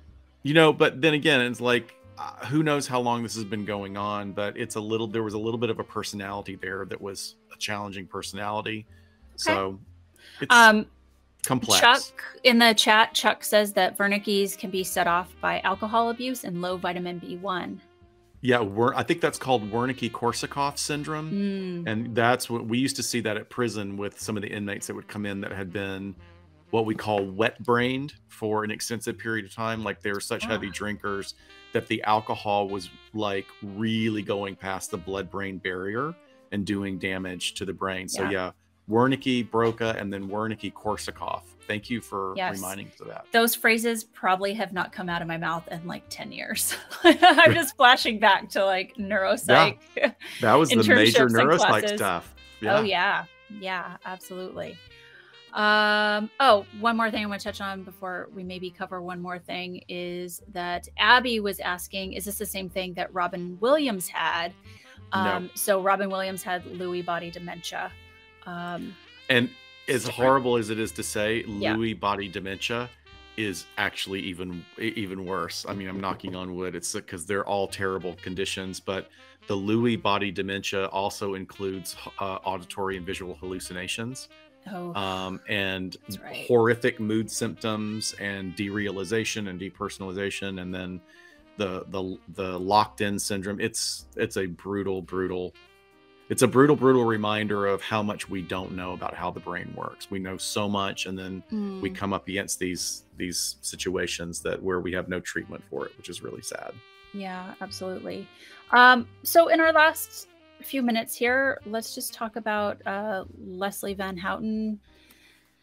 You know, but then again, it's like uh, who knows how long this has been going on, but it's a little there was a little bit of a personality there that was a challenging personality. Okay. So it's um complex.
Chuck in the chat, Chuck says that Wernicke's can be set off by alcohol abuse and low vitamin B1.
Yeah, I think that's called Wernicke-Korsakoff syndrome, mm. and that's what we used to see that at prison with some of the inmates that would come in that had been what we call wet brained for an extensive period of time. Like they were such oh. heavy drinkers that the alcohol was like really going past the blood brain barrier, and doing damage to the brain. So yeah, yeah Wernicke, Broca, and then Wernicke Korsakoff. Thank you for yes. reminding us of that.
Those phrases probably have not come out of my mouth in like 10 years. I'm just flashing back to like neuropsych.
Yeah. That was the major neuropsych stuff.
Yeah. Oh, yeah. Yeah, absolutely. Um, oh, one more thing I want to touch on before we maybe cover one more thing is that Abby was asking, is this the same thing that Robin Williams had? Um, no. So Robin Williams had Lewy body dementia. Um,
and as horrible as it is to say, yeah. Lewy body dementia is actually even even worse. I mean, I'm knocking on wood. It's because they're all terrible conditions, but the Lewy body dementia also includes uh, auditory and visual hallucinations. Oh, um, and right. horrific mood symptoms and derealization and depersonalization, and then the the the locked in syndrome. It's it's a brutal, brutal it's a brutal, brutal reminder of how much we don't know about how the brain works. We know so much, and then mm. we come up against these these situations that where we have no treatment for it, which is really sad.
Yeah, absolutely. Um, so in our last few minutes here, let's just talk about uh, Leslie Van Houten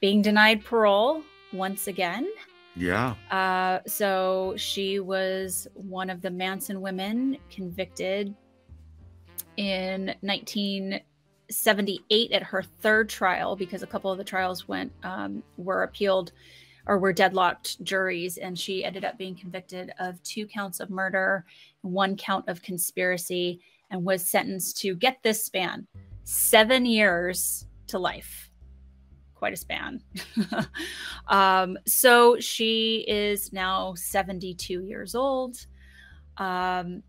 being denied parole once again.
Yeah.
Uh, so she was one of the Manson women convicted in 1978 at her third trial because a couple of the trials went um, were appealed or were deadlocked juries and she ended up being convicted of two counts of murder one count of conspiracy and was sentenced to get this span seven years to life. Quite a span. Um, so she is now 72 years old. Um,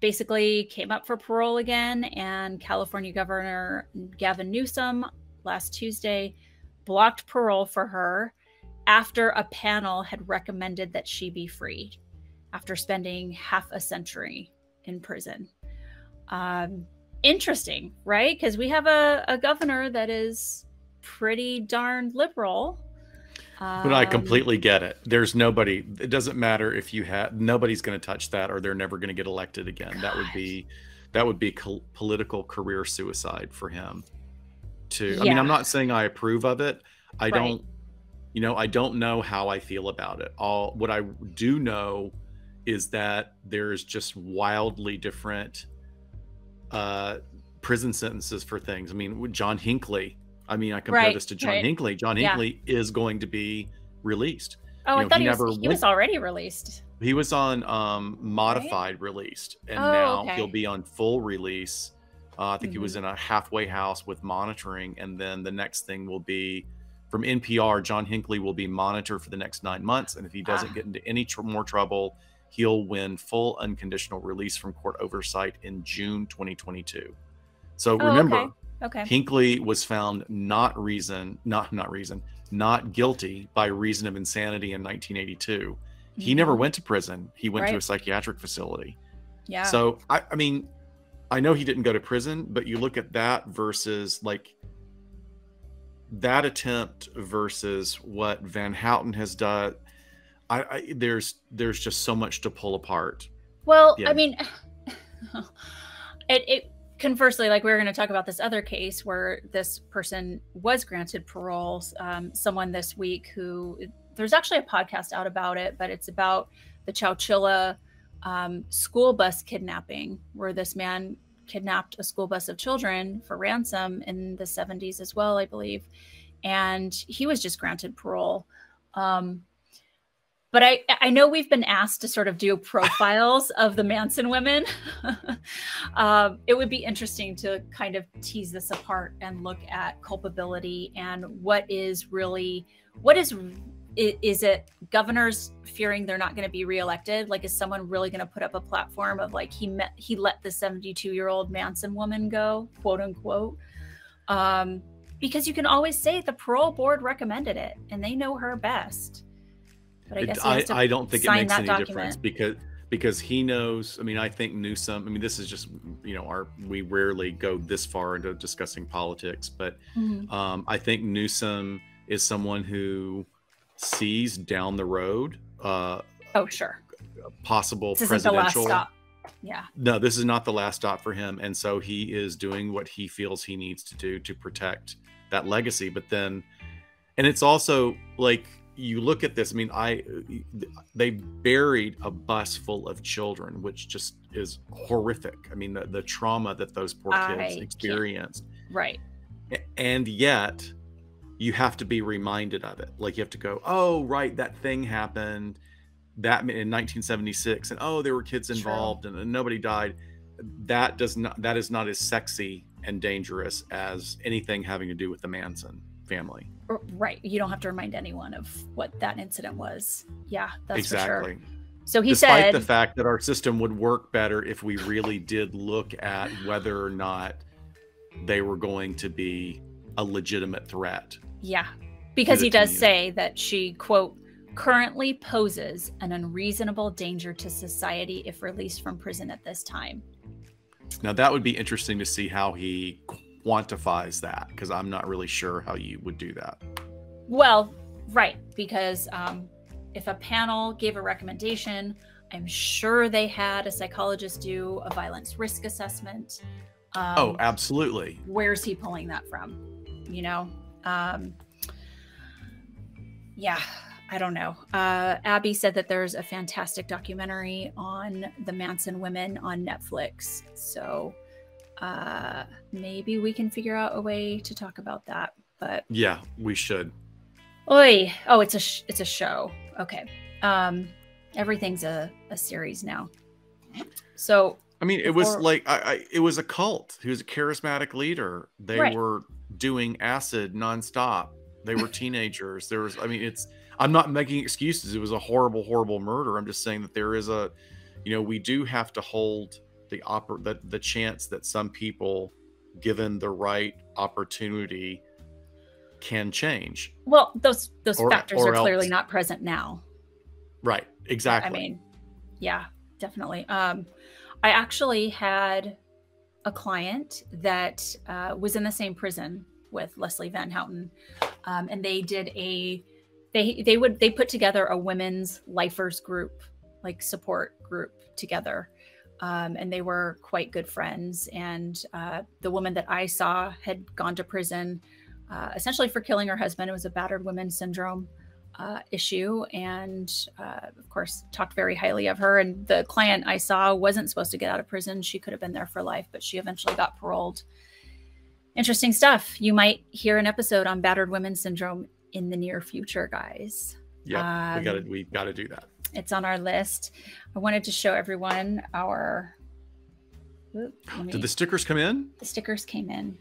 basically came up for parole again, and California Governor Gavin Newsom last Tuesday blocked parole for her after a panel had recommended that she be freed after spending half a century in prison. Um, interesting, right? Because we have a, a governor that is pretty darn liberal
but I um, completely get it. There's nobody. It doesn't matter if you have. Nobody's going to touch that, or they're never going to get elected again. Gosh. That would be, that would be political career suicide for him. To. Yeah. I mean, I'm not saying I approve of it. I right. don't. You know, I don't know how I feel about it. All what I do know is that there's just wildly different uh, prison sentences for things. I mean, John Hinckley I mean, I compare right, this to John right. Hinckley. John Hinckley yeah. is going to be released.
Oh, you know, I thought he, he was, he was already released.
He was on um, modified right? released, and oh, now okay. he'll be on full release. Uh, I think mm-hmm. he was in a halfway house with monitoring, and then the next thing will be from NPR. John Hinckley will be monitored for the next nine months, and if he doesn't ah. get into any tr- more trouble, he'll win full unconditional release from court oversight in June 2022. So oh, remember, okay.
Okay.
Hinckley was found not reason, not not reason, not guilty by reason of insanity in 1982. Mm-hmm. He never went to prison. He went right. to a psychiatric facility.
Yeah.
So I, I mean, I know he didn't go to prison, but you look at that versus like that attempt versus what Van Houten has done. I, I there's there's just so much to pull apart.
Well, yeah. I mean, it, it conversely, like we are going to talk about this other case where this person was granted parole. Um, someone this week who there's actually a podcast out about it, but it's about the Chowchilla um, school bus kidnapping, where this man kidnapped a school bus of children for ransom in the 70s as well, I believe. And he was just granted parole. Um, but I, I know we've been asked to sort of do profiles of the Manson women. um, it would be interesting to kind of tease this apart and look at culpability and what is really, what is, is it governors fearing they're not going to be reelected? Like, is someone really going to put up a platform of like, he met, he let the 72 year old Manson woman go, quote unquote? Um, because you can always say the parole board recommended it and they know her best
but I guess I, I don't think it makes any document. difference because because he knows. I mean, I think Newsom. I mean, this is just you know our we rarely go this far into discussing politics, but mm-hmm. um, I think Newsom is someone who sees down the road. Uh,
oh, sure.
Possible this presidential.
yeah.
No, this is not the last stop for him, and so he is doing what he feels he needs to do to protect that legacy. But then, and it's also like you look at this. I mean, I they buried a bus full of children, which just is horrific. I mean, the, the trauma that those poor kids I experienced.
Can't. Right.
And yet, you have to be reminded of it. Like you have to go, oh, right, that thing happened that in 1976 and oh there were kids involved and, and, nobody died that does not that is not as sexy and dangerous as anything having to do with the manson family
right you don't have to remind anyone of what that incident was yeah that's
exactly
for sure. so he
despite
said
the fact that our system would work better if we really did look at whether or not they were going to be a legitimate threat
yeah because he does say that she quote currently poses an unreasonable danger to society if released from prison at this time.
Now, that would be interesting to see how he quantifies that because I'm not really sure how you would do that.
Well, right, because um, if a panel gave a recommendation, I'm sure they had a psychologist do a violence risk assessment.
Um, oh, absolutely.
Where's he pulling that from? You know? Um, yeah, I don't know. Uh, Abby said that there's a fantastic documentary on the Manson women on Netflix. So uh, maybe we can figure out a way to talk about that. But
yeah, we should.
Oi! Oh, it's a sh- it's a show. Okay. Um, everything's a, a series now. So
I mean, it before... was like I, I, it was a cult. He was a charismatic leader. They right. were doing acid nonstop. They were teenagers. there was, I mean, it's I'm not making excuses. It was a horrible, horrible murder. I'm just saying that there is a, you know, we do have to hold the oper the, the chance that some people, given the right opportunity, can change.
Well, those those or, factors or are else. clearly not present now.
Right. Exactly.
I mean, yeah, definitely. Um, I actually had a client that uh, was in the same prison with Leslie Van Houten, um, and they did a they they would they put together a women's lifers group like support group together um, and they were quite good friends. And uh, the woman that i saw had gone to prison uh, essentially for killing her husband. It was a battered women syndrome uh, issue. And uh, of course talked very highly of her. And the client i saw wasn't supposed to get out of prison. She could have been there for life but she eventually got paroled. Interesting stuff. You might hear an episode on battered women syndrome in the near future, guys.
Yeah, um, we got to we got to do that.
It's on our list. I wanted to show everyone our.
me, Did the stickers come in?
The stickers came in.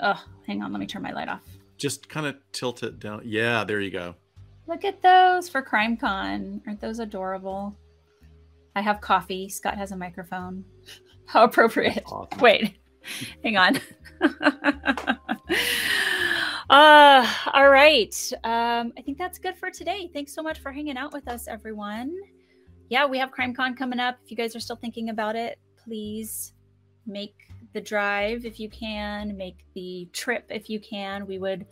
Oh, hang on. Let me turn my light off.
Just kind of tilt it down. Yeah, there you go.
Look at those for CrimeCon. Aren't those adorable? I have coffee. Scott has a microphone. How appropriate. Awesome. Wait, hang on. Uh, all right. Um, I think that's good for today. Thanks so much for hanging out with us, everyone. Yeah, we have CrimeCon coming up. If you guys are still thinking about it, please make the drive if you can, make the trip if you can. We would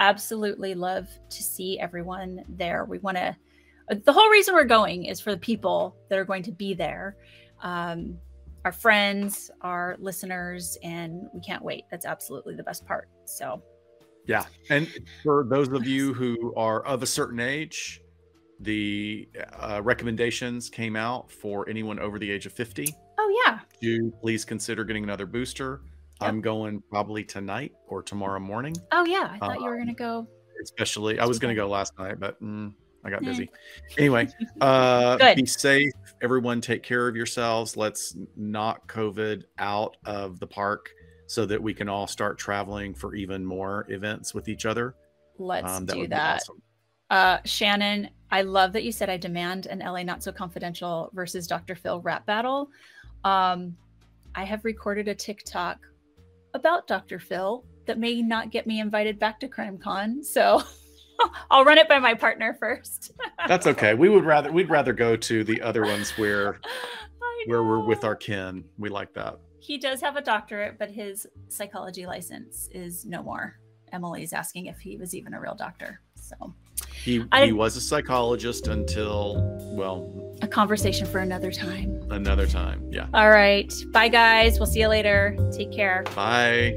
absolutely love to see everyone there. We want to, the whole reason we're going is for the people that are going to be there. Um, our friends, our listeners, and we can't wait. That's absolutely the best part. So,
yeah. And for those of you who are of a certain age, the uh, recommendations came out for anyone over the age of 50.
Oh, yeah.
Do please consider getting another booster. Yep. I'm going probably tonight or tomorrow morning.
Oh, yeah. I thought um, you were going to go.
Especially, I was going to go last night, but mm, I got busy. Anyway, uh, be safe. Everyone take care of yourselves. Let's knock COVID out of the park so that we can all start traveling for even more events with each other.
Let's um, that do that. Awesome. Uh, Shannon, I love that you said I demand an LA Not So Confidential versus Dr. Phil rap battle. Um, I have recorded a TikTok about Dr. Phil that may not get me invited back to CrimeCon. So I'll run it by my partner first.
That's okay. We would rather we'd rather go to the other ones where where we're with our kin. We like that
he does have a doctorate, but his psychology license is no more. Emily's asking if he was even a real doctor. So,
He
I-
he was a psychologist until well
A conversation for another time.
another time. Yeah.
All right. Bye, guys. We'll see you later. Take care.
Bye.